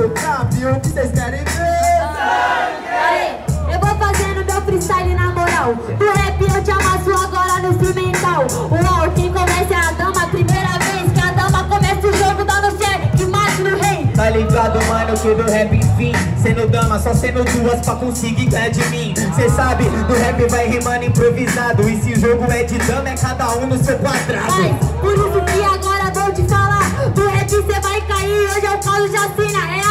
o que vocês querem ver? Eu vou fazendo meu freestyle na moral. Do rap eu te amasso agora no instrumental. Uau, quem começa é a dama, primeira vez que a dama começa o jogo dando certo Que mate no rei. Tá ligado, mano, que do rap enfim. Sendo dama, só sendo duas pra conseguir ganhar de mim. Cê sabe, do rap vai rimando improvisado. E se o jogo é de dama, é cada um no seu quadrado. Mas, por isso que agora vou te falar. Do rap cê vai cair, hoje eu calo de assina É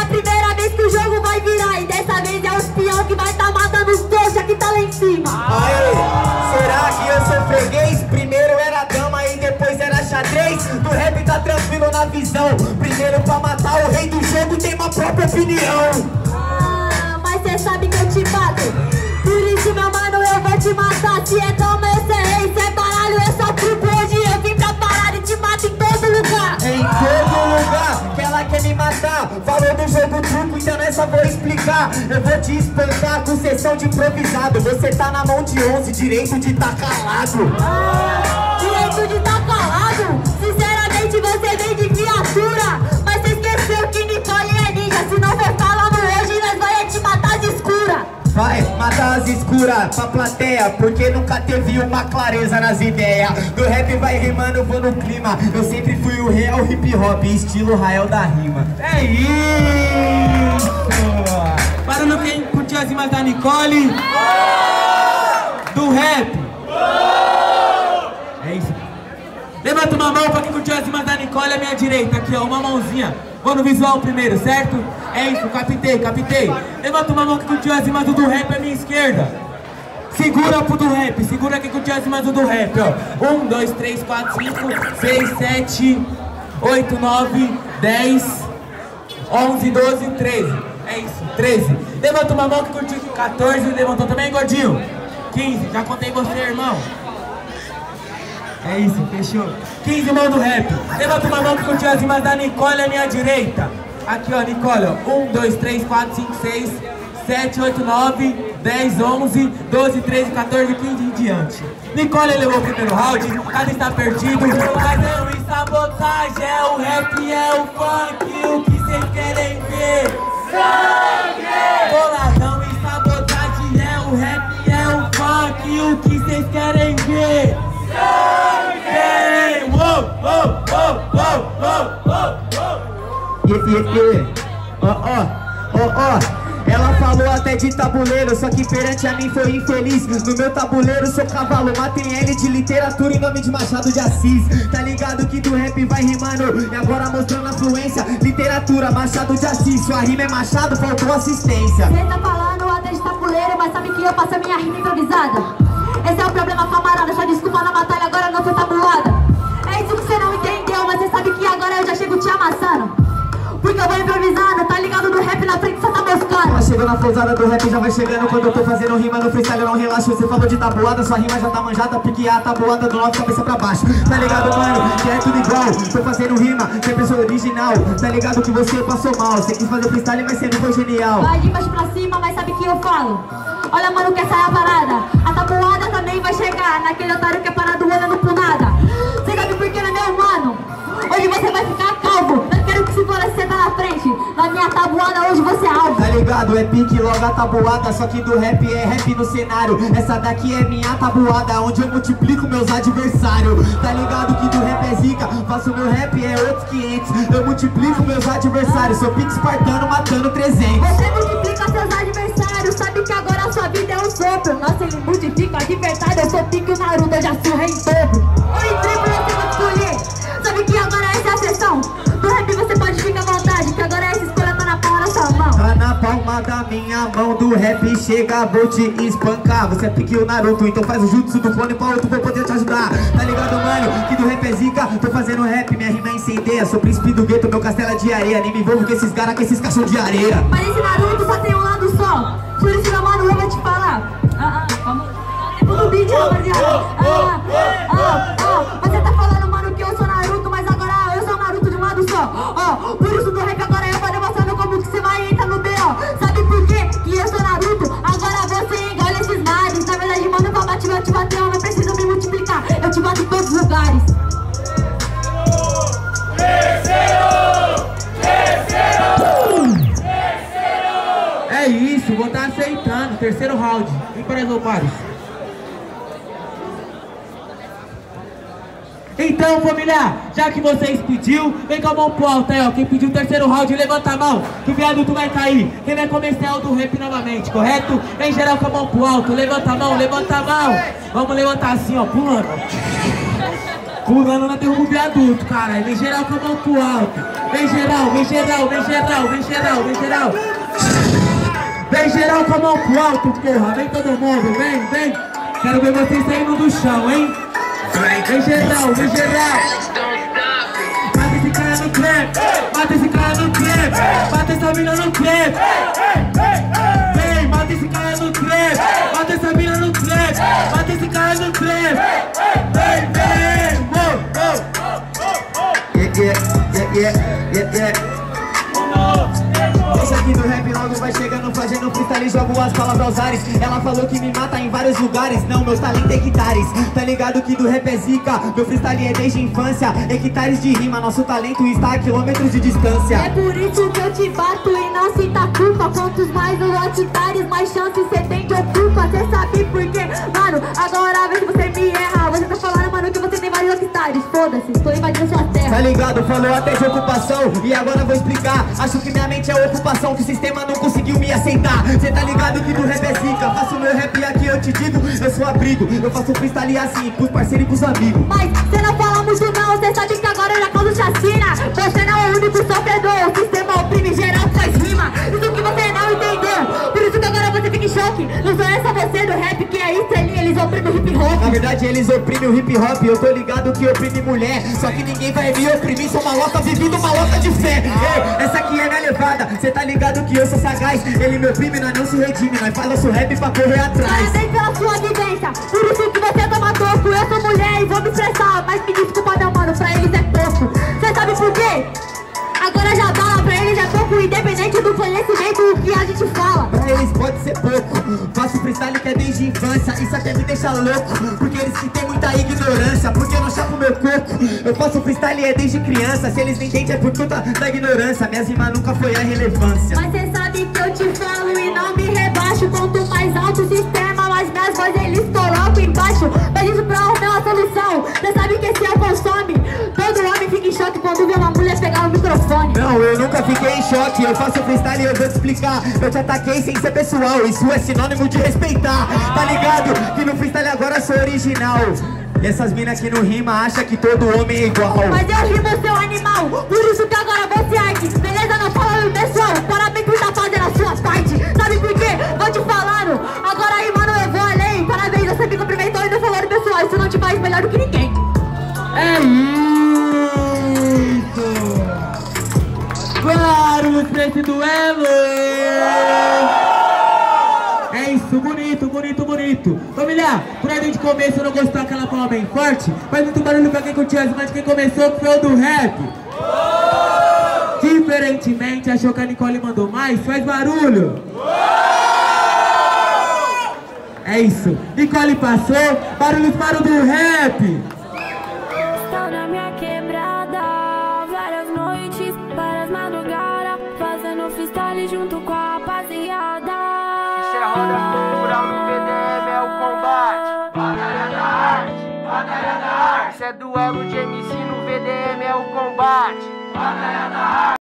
visão. Primeiro pra matar o rei do jogo tem uma própria opinião. Ah, mas cê sabe que eu te bato. Por isso, meu mano, eu vou te matar. Se é dama, eu sou rei Se é baralho, eu sou truco Hoje. Eu vim pra parar e te mato em todo lugar. Em todo lugar que ela quer me matar. Falou do jogo truco, então nessa vou explicar. Eu vou te espantar com sessão de improvisado. Você tá na mão de 11, direito de tá calado. Ah, Direito de tá calado Você vem de criatura Mas cê esqueceu que Nicole é ninja Se não for falando hoje, nós vai é te matar de escura Vai matar as escuras pra plateia Porque nunca teve uma clareza nas ideias Do rap vai rimando, vou no clima Eu sempre fui o real hip hop Estilo Rael da rima É isso! Barulho quem curtiu as rimas da Nicole? Do rap? É isso. Levanta uma mão pra quem curtiu as rimas da Nicole à minha direita. Aqui, ó, uma mãozinha. Vou no visual primeiro, certo? É isso, captei, captei. Levanta uma mão que curtiu as rimas do rap à minha esquerda. Segura pro do rap, segura quem curtiu as rimas do rap, ó. Um, dois, três, quatro, cinco, seis, sete, oito, nove, dez, 11, 12, 13. É isso, 13. Levanta uma mão que curtiu 14. Levantou também, gordinho? 15. Já contei você, irmão. É isso, fechou. 15 mão do rap. Levanta uma mão que curtiu as rimas da Nicole à minha direita. Aqui, ó, Nicole, ó. 1, 2, 3, 4, 5, 6, 7, 8, 9, 10, 11, 12, 13, 14, 15 em diante. Nicole levou o primeiro round, cada está perdido. Padrão e sabotagem é o rap, é o funk, o yeah. Ó, ó, ó, ó. Ela falou até de tabuleiro, só que perante a mim foi infeliz. No meu tabuleiro sou cavalo, matei ele de literatura em nome de Machado de Assis. Tá ligado que do rap vai rimando, e agora mostrando a fluência. Literatura, Machado de Assis. Sua rima é Machado, faltou assistência. Na pousada do rap, já vai chegando Quando eu tô fazendo rima no freestyle, eu não relaxo Você falou de tabuada, sua rima já tá manjada Porque a tabuada do nosso cabeça pra baixo Tá ligado, mano? Que é tudo igual Tô fazendo rima, sempre sou original Tá ligado que você passou mal Você quis fazer freestyle, mas você não foi genial Vai de baixo pra cima, mas sabe que eu falo. Olha, mano, que essa é a parada. A tabuada também vai chegar naquele otário que é É pique logo a tabuada Só que do rap é rap no cenário Essa daqui é minha tabuada Onde eu multiplico meus adversários Tá ligado que do rap é zica Faço meu rap é outros 500 Eu multiplico meus adversários Sou pique espartano matando 300 Você multiplica seus adversários. Sabe que agora a sua vida é um sopro. Nossa, ele multiplica de verdade. Eu sou pique o Naruto, eu já sou rei em dobro. Ou em triplo você vai escolher. Minha mão do rap chega, vou te espancar Você é pique o Naruto, então faz o jutsu do clone pra outro pra eu poder te ajudar Tá ligado, mano? Que do rap é zica, tô fazendo rap, minha rima é incendeia Sou príncipe do gueto, meu castelo é de areia Nem me envolvo com esses caras, com esses cachorros de areia Mas esse Naruto só tem um lado só. Por isso, meu mano, eu vou te falar. Ah, ah, vamos. Tempo do beat, rapaziada. Ah, ah, ah. Você tá falando, mano, que eu sou Naruto, mas agora eu sou Naruto de um lado só. Ó, por isso do rap agora eu vou isso, vou tá aceitando. Terceiro round. Para as pares. Então, família, já que vocês pediu, vem com a mão pro alto aí, ó. Quem pediu o terceiro round, levanta a mão, que o viaduto vai cair. Quem vai começar é o do rap novamente, correto? Vem geral com a mão pro alto, levanta a mão, levanta a mão. Vamos levantar assim, ó, pulando. Pulando na derruba o viaduto, cara. Vem geral com a mão pro alto. Vem geral, vem geral, vem geral, vem geral, vem geral. Vem geral com a mão pro alto, porra. Vem todo mundo, vem, vem. Quero ver vocês saindo do chão, hein? Vem geral, vem geral. Mata esse cara no trap, mata esse cara no trap, mata essa mina no trap. Vem, mata esse cara no trap, mata essa mina no trap, mata esse cara no trap. Vem, vem, oh, Yeah, yeah, yeah, yeah, yeah. Deixa aqui no rap vai chegando fazendo freestyle Jogo as palavras aos ares. Ela falou que me mata em vários lugares Não, meus talentos é hectares. Tá ligado que do rap é zica Meu freestyle é desde a infância. Hectares de rima, nosso talento está a quilômetros de distância. É por isso que eu te bato e não sinta culpa. Quantos mais hectares, mais chances cê tem de ocupa. Cê sabe por quê? Mano, agora vez que você me erra. Você tá falando, mano, que você tem vários hectares. Foda-se, tô invadindo sua terra. Tá ligado? Falou até de ocupação. E agora vou explicar. Acho que minha mente é ocupação Que o sistema não conseguiu me aceitar. Cê tá ligado que do rap é zica? Faço meu rap aqui eu te digo Eu sou abrigo. Eu faço freestyle assim Pros parceiros e pros amigos. Mas cê não fala muito não Cê sabe que agora eu já causo chacina. Você não é o único sofredor O sistema oprime geral faz rima. Isso que você não entendeu. Por isso que agora você fica em choque. Não sou Na verdade eles oprimem o hip hop Eu tô ligado que oprime mulher. Só que ninguém vai me oprimir Sou maloca vivendo maloca de fé. Ei, essa aqui é minha levada Cê tá ligado que eu sou sagaz. Ele me oprime, nós não se redime Nós fala nosso rap pra correr atrás. Parabéns pela sua vivência Por isso que você toma toco. Eu sou mulher e vou me estressar Mas me desculpa meu mano, pra eles é pouco. Cê sabe por quê? Agora já bala pra eles é pouco Independente do conhecimento, o que a gente fala infância Isso até me deixa louco Porque eles que têm muita ignorância Porque eu não chapo meu coco. Eu faço freestyle é desde criança Se eles entendem é por conta da ignorância. Minhas rimas nunca foi a relevância. Mas cê sabe que eu te falo e não me rebaixo. Quanto mais alto o fiquei em choque Eu faço freestyle e eu vou te explicar. Eu te ataquei sem ser pessoal Isso é sinônimo de respeitar. Tá ligado? Que no freestyle agora sou original. E essas minas que não rima acham que todo homem é igual. Mas eu rimo seu animal, por isso que agora você arde. Beleza, não fala meu pessoal, parabéns por tá fazendo a sua parte. Sabe por quê? Vou te falando, agora aí mano eu vou além. Parabéns, você me cumprimentou e não falou pessoal. Isso não te faz melhor do que ninguém. É Esse duelo! É isso, bonito, bonito, bonito. Família, por aí de começo eu não gostou daquela palma bem forte, faz muito barulho pra quem curtiu as mas quem começou foi o do rap. Diferentemente, achou que a Nicole mandou mais? Faz barulho! É isso, Nicole passou, barulhos para o do rap! Estou na minha quebrada Várias noites, várias madrugadas Roda cultural no PDM, é o combate. Batalha da arte, batalha da arte. Isso é duelo de MC no VDM, é o combate. Batalha da arte